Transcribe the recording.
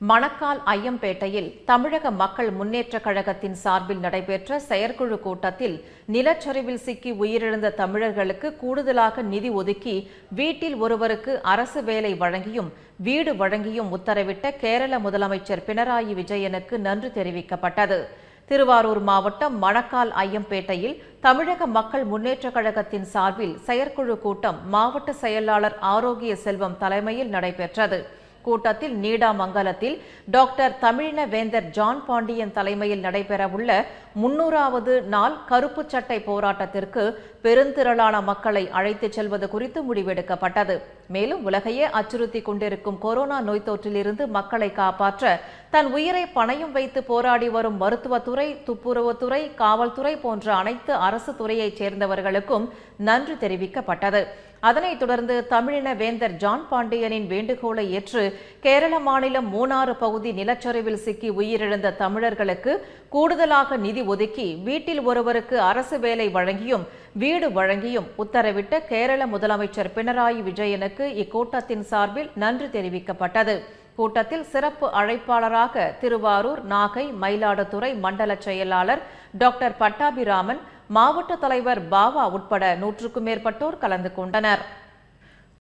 மணக்கால் ஐயம்பேட்டையில் தமிழக மக்கள் முன்னேற்றக் கழகத்தின் சார்பில் நடைபெற்ற செயற்குழு கூட்டத்தில் நிலச்சரிவில் சிக்கி உயிரிழந்த தமிழர்களுக்கு கூடுதலாக நிதி ஒதுக்கி வீட்டில் ஒருவருக்கு அரசு வேலை வழங்கியும் வீடு வழங்கியும் உத்தரவிட்ட கேரள முதலமைச்சர் பினராயி விஜயனுக்கு நன்றி தெரிவிக்கப்பட்டது. திருவாரூர் மாவட்டம் மணக்கால் ஐயம்பேட்டையில் தமிழக மக்கள் முன்னேற்றக் கழகத்தின் சார்பில் செயற்குழு கூட்டம் மாவட்ட செயலாளர் ஆரோக்கிய செல்வம் தலைமையில் நடைபெற்றது. கூட்டத்தில் நீடாமங்கலத்தில் டாக்டர் தமிழின வேந்தர் ஜான் பாண்டியன் தலைமையில் நடைபெறவுள்ள முன்னூறாவது நாள் கருப்பு சட்டை போராட்டத்திற்கு பெருந்திரளான மக்களை அழைத்துச் செல்வது குறித்து முடிவெடுக்கப்பட்டது. மேலும் உலகையே அச்சுறுத்திக் கொண்டிருக்கும் கொரோனா நோய் தொற்றிலிருந்து மக்களை காப்பாற்ற தன் உயிரை பணயம் வைத்து போராடி வரும் மருத்துவத்துறை துப்புரவுத்துறை காவல்துறை போன்ற அனைத்து அரசு துறையைச் சேர்ந்தவர்களுக்கும் நன்றி தெரிவிக்கப்பட்டது. அதனைத் தொடர்ந்து தமிழின வேந்தர் ஜான் பாண்டியனின் வேண்டுகோளை ஏற்று கேரள மாநிலம் மூணாறு பகுதி நிலச்சரிவில் சிக்கி உயிரிழந்த தமிழர்களுக்கு கூடுதலாக நிதி ஒதுக்கி வீட்டில் ஒருவருக்கு அரசு வேலை வழங்கியும் வீடு வழங்கியும் உத்தரவிட்ட கேரள முதலமைச்சர் பினராயி விஜயனுக்கு இக்கூட்டத்தின் சார்பில் நன்றி தெரிவிக்கப்பட்டது. கூட்டத்தில் சிறப்பு அழைப்பாளராக திருவாரூர் நாகை மயிலாடுதுறை மண்டல செயலாளர் டாக்டர் பட்டாபிராமன் மாவட்ட தலைவர் பாவா உட்பட நூற்றுக்கும் மேற்பட்டோர் கலந்து கொண்டனர்.